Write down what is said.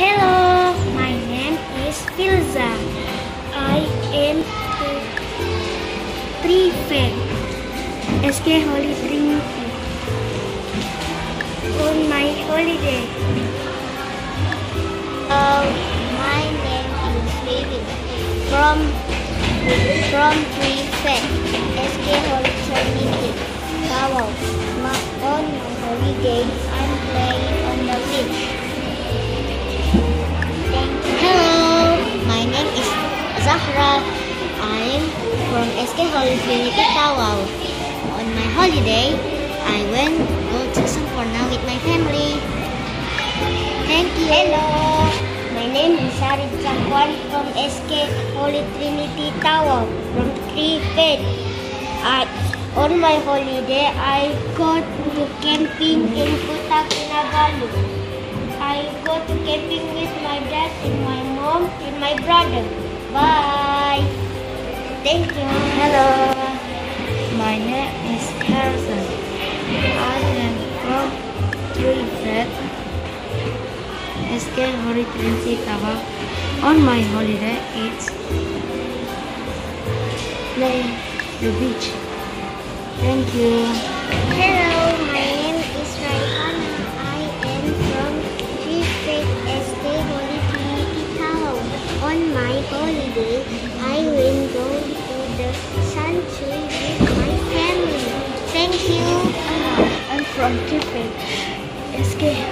Hello, my name is Filza. I am the prefect SK Holy Trinity on my holiday. Uh, my name is David from from Prefect SK Holy Trinity. Ma- on my holiday, I'm from SK Holy Trinity Tawau. On my holiday, I went go to Semporna with my family. Thank you. Hello, my name is Harid Chakwan from SK Holy Trinity Tawau from Prefect. At on my holiday, I go to camping in Kota Kinabalu. I go to camping with my dad and my mom and my brother. Bye. Thank you. Hello, my name is Harrison. I am from Prefect SK Holy Trinity Tawau. On my holiday, it's playing the beach. Thank you. Family. Thank you. I'm from Prefect SK